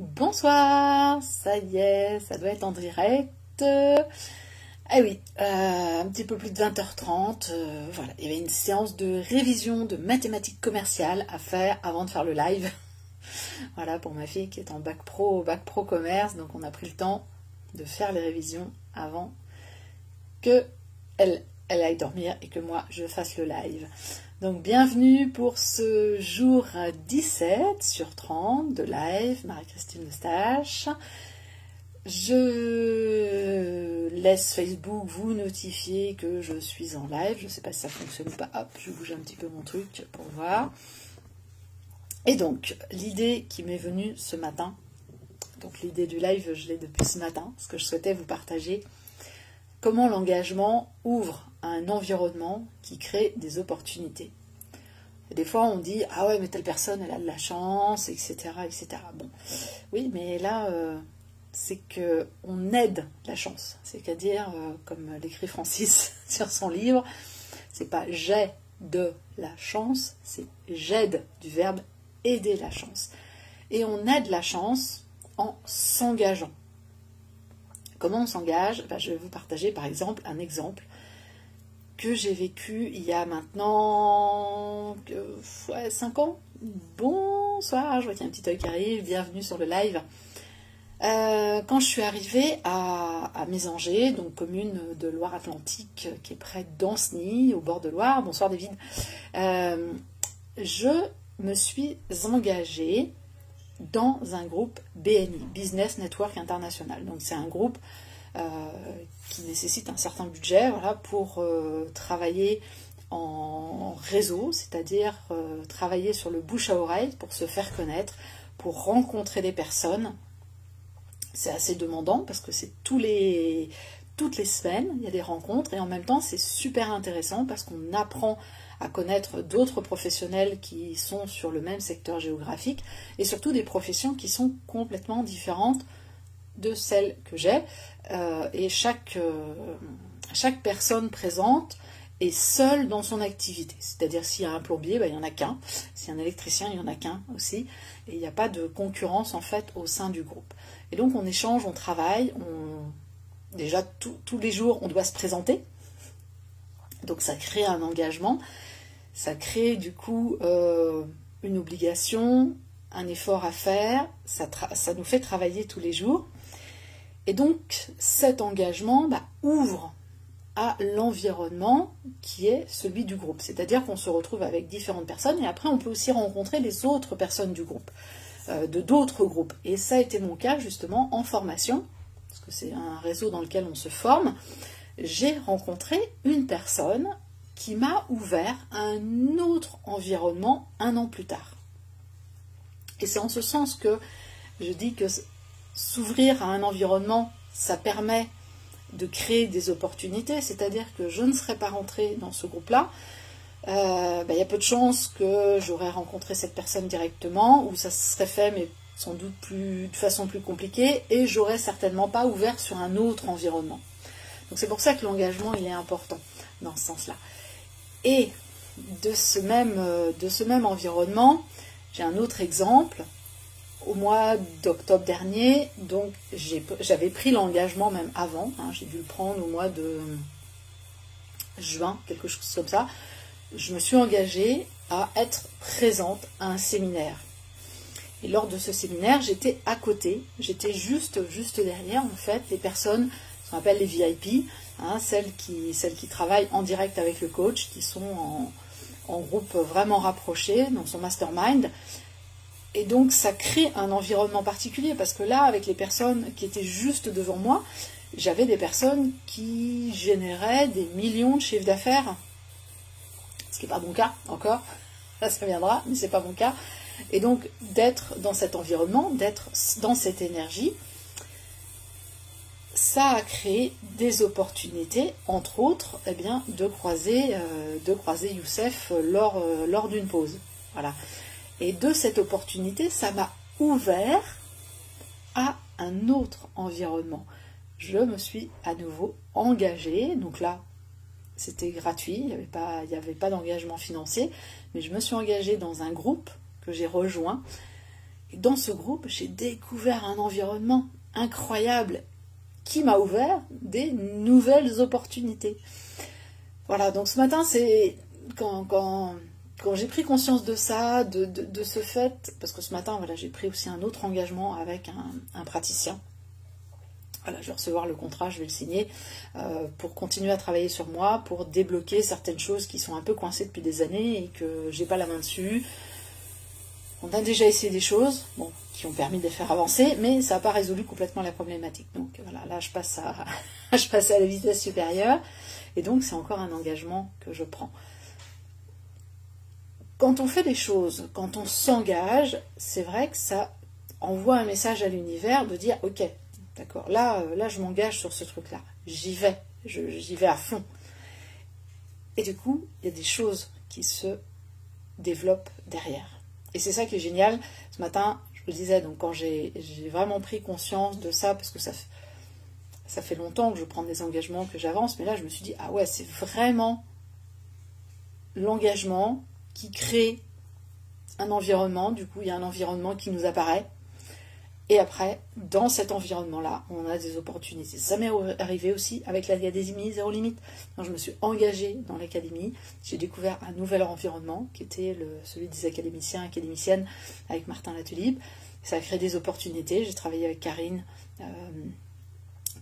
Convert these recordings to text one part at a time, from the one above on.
Bonsoir, ça y est, ça doit être en direct. Ah oui, euh, un petit peu plus de 20h30. euh, voilà, il y avait une séance de révision de mathématiques commerciales à faire avant de faire le live. voilà, pour ma fille qui est en bac pro, bac pro commerce, donc on a pris le temps de faire les révisions avant que elle, elle aille dormir et que moi je fasse le live. Donc bienvenue pour ce jour 17 sur 30 de live, Marie-Christine Eustache. Je laisse Facebook vous notifier que je suis en live. Je ne sais pas si ça fonctionne ou pas. Hop, je bouge un petit peu mon truc pour voir. Et donc, l'idée qui m'est venue ce matin, donc l'idée du live, je l'ai depuis ce matin, ce que je souhaitais vous partager, comment l'engagement ouvre un environnement qui crée des opportunités. Des fois, on dit ah ouais, mais telle personne, elle a de la chance, etc., etc. Bon, oui, mais là, euh, c'est que on aide la chance. C'est-à-dire, euh, comme l'écrit Francis sur son livre, c'est pas j'ai de la chance, c'est j'aide du verbe aider la chance. Et on aide la chance en s'engageant. Comment on s'engage? Ben, Je vais vous partager par exemple un exemple que j'ai vécu il y a maintenant euh, ouais, 5 ans. Bonsoir, je vois qu'il y a un petit œil qui arrive, bienvenue sur le live. Euh, quand je suis arrivée à, à Mésanger, donc commune de Loire-Atlantique qui est près d'Ancenis, au bord de Loire, bonsoir David, euh, je me suis engagée dans un groupe BNI, Business Network International. Donc c'est un groupe euh, qui nécessite un certain budget pour euh, travailler en réseau, c'est-à-dire euh, travailler sur le bouche à oreille pour se faire connaître, pour rencontrer des personnes. C'est assez demandant parce que c'est tous les, toutes les semaines, il y a des rencontres et en même temps c'est super intéressant parce qu'on apprend à connaître d'autres professionnels qui sont sur le même secteur géographique et surtout des professions qui sont complètement différentes de celles que j'ai. Euh, et chaque, euh, chaque personne présente est seule dans son activité. C'est-à-dire s'il y a un plombier, ben, il n'y en a qu'un. S'il y a un électricien, il n'y en a qu'un aussi. Et il n'y a pas de concurrence en fait au sein du groupe. Et donc on échange, on travaille, on... déjà tous les jours on doit se présenter. Donc ça crée un engagement, ça crée du coup euh, une obligation, un effort à faire, ça, nous fait travailler tous les jours. Et donc cet engagement bah, ouvre à l'environnement qui est celui du groupe. C'est-à-dire qu'on se retrouve avec différentes personnes et après on peut aussi rencontrer les autres personnes du groupe, euh, de d'autres groupes. Et ça a été mon cas justement en formation, parce que c'est un réseau dans lequel on se forme j'ai rencontré une personne qui m'a ouvert un autre environnement un an plus tard. Et c'est en ce sens que je dis que s'ouvrir à un environnement, ça permet de créer des opportunités, c'est-à-dire que je ne serais pas rentrée dans ce groupe-là. Il euh, ben, y a peu de chances que j'aurais rencontré cette personne directement, ou ça se serait fait, mais sans doute plus, de façon plus compliquée, et j'aurais certainement pas ouvert sur un autre environnement. Donc c'est pour ça que l'engagement il est important dans ce sens-là. Et de ce même, de ce même environnement, j'ai un autre exemple. Au mois d'octobre dernier, donc j'avais pris l'engagement même avant, hein, j'ai dû le prendre au mois de juin, quelque chose comme ça. Je me suis engagée à être présente à un séminaire. Et lors de ce séminaire, j'étais à côté, j'étais juste, juste derrière en fait les personnes ce qu'on appelle les VIP, hein, celles, qui, travaillent en direct avec le coach, qui sont en, en groupe vraiment rapproché, dans son mastermind. Et donc ça crée un environnement particulier, parce que là, avec les personnes qui étaient juste devant moi, j'avais des personnes qui généraient des millions de chiffres d'affaires. Ce qui n'est pas mon cas encore, là ça viendra, mais ce n'est pas mon cas. Et donc d'être dans cet environnement, d'être dans cette énergie, ça a créé des opportunités, entre autres, eh bien, de croiser, euh, de croiser Youssef lors, euh, lors d'une pause. Voilà. Et de cette opportunité, ça m'a ouvert à un autre environnement. Je me suis à nouveau engagée, donc là, c'était gratuit, il n'y avait pas, d'engagement financier, mais je me suis engagée dans un groupe que j'ai rejoint dans ce groupe, j'ai découvert un environnement incroyable qui m'a ouvert des nouvelles opportunités. Voilà, donc ce matin, c'est quand, quand j'ai pris conscience de ça, de, de, ce fait, parce que ce matin, voilà, j'ai pris aussi un autre engagement avec un, un praticien. Voilà, je vais recevoir le contrat, je vais le signer euh, pour continuer à travailler sur moi, pour débloquer certaines choses qui sont un peu coincées depuis des années et que j'ai pas la main dessus. On a déjà essayé des choses, bon, qui ont permis de les faire avancer, mais ça n'a pas résolu complètement la problématique. Donc voilà, là je passe à, je passe à la vitesse supérieure, et donc c'est encore un engagement que je prends. Quand on fait des choses, quand on s'engage, c'est vrai que ça envoie un message à l'univers de dire ok, d'accord, là, euh, là je m'engage sur ce truc-là, j'y vais, j'y vais à fond. Et du coup, il y a des choses qui se développent derrière. Et c'est ça qui est génial. Ce matin, je vous disais, donc quand j'ai vraiment pris conscience de ça, parce que ça, ça fait longtemps que je prends des engagements, que j'avance, mais là je me suis dit, ah ouais, c'est vraiment l'engagement qui crée un environnement. Du coup, il y a un environnement qui nous apparaît. Et après, dans cet environnement-là, on a des opportunités. Ça m'est arrivé aussi avec l'Académie Zéro Limite. Quand je me suis engagée dans l'Académie, j'ai découvert un nouvel environnement qui était celui des académiciens, académiciennes avec Martin Latulipe. Ça a créé des opportunités. J'ai travaillé avec Karine, euh,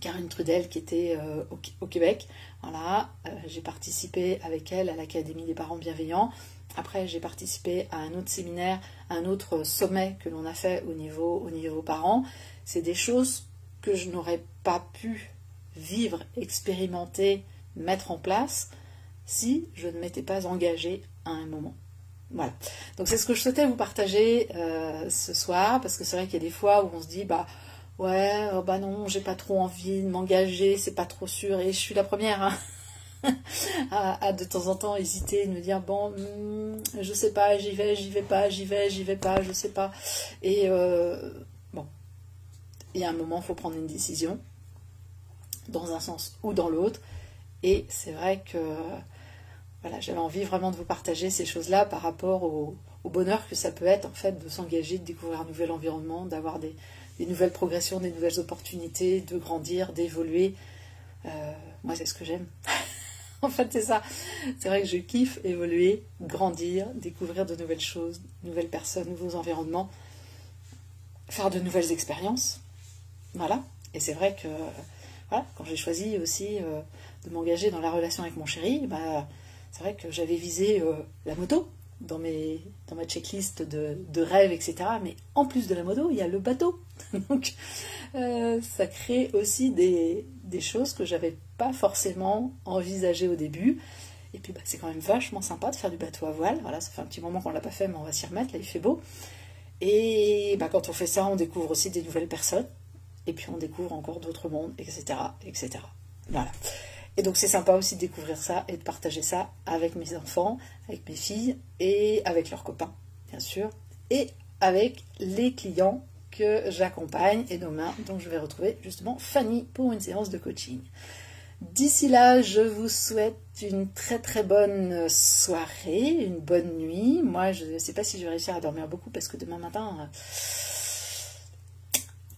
Karine Trudel qui était euh, au, Québec. Voilà, euh, j'ai participé avec elle à l'Académie des parents bienveillants. Après, j'ai participé à un autre séminaire, un autre sommet que l'on a fait au niveau, au niveau parents. C'est des choses que je n'aurais pas pu vivre, expérimenter, mettre en place si je ne m'étais pas engagée à un moment. Voilà. Donc c'est ce que je souhaitais vous partager euh, ce soir, parce que c'est vrai qu'il y a des fois où on se dit, bah ouais, oh, bah non, j'ai pas trop envie de m'engager, c'est pas trop sûr, et je suis la première. Hein. à, de temps en temps hésiter, me dire bon, hmm, je sais pas, j'y vais, j'y vais pas, j'y vais, j'y vais pas, je sais pas. Et euh, bon, il y a un moment, il faut prendre une décision dans un sens ou dans l'autre. Et c'est vrai que voilà, j'avais envie vraiment de vous partager ces choses-là par rapport au, bonheur que ça peut être en fait de s'engager, de découvrir un nouvel environnement, d'avoir des, nouvelles progressions, des nouvelles opportunités, de grandir, d'évoluer. Euh, moi, c'est ce que j'aime. en fait, c'est ça. C'est vrai que je kiffe évoluer, grandir, découvrir de nouvelles choses, nouvelles personnes, nouveaux environnements, faire de nouvelles expériences. Voilà. Et c'est vrai que voilà, quand j'ai choisi aussi euh, de m'engager dans la relation avec mon chéri, bah, c'est vrai que j'avais visé euh, la moto dans, mes, dans ma checklist de, de rêves, etc. Mais en plus de la moto, il y a le bateau. Donc, euh, ça crée aussi des, des choses que j'avais pas forcément envisagées au début. Et puis bah, c'est quand même vachement sympa de faire du bateau à voile. Voilà, ça fait un petit moment qu'on l'a pas fait, mais on va s'y remettre. Là, il fait beau. Et bah, quand on fait ça, on découvre aussi des nouvelles personnes. Et puis on découvre encore d'autres mondes, etc., etc. Voilà. Et donc c'est sympa aussi de découvrir ça et de partager ça avec mes enfants, avec mes filles et avec leurs copains, bien sûr, et avec les clients que j'accompagne et demain, donc je vais retrouver justement Fanny pour une séance de coaching. D'ici là, je vous souhaite une très très bonne soirée, une bonne nuit. Moi, je ne sais pas si je vais réussir à dormir beaucoup parce que demain matin, euh,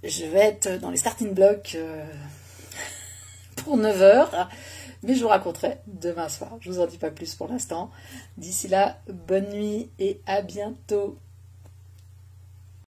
je vais être dans les starting blocks euh, pour 9 heures. Mais je vous raconterai demain soir. Je vous en dis pas plus pour l'instant. D'ici là, bonne nuit et à bientôt.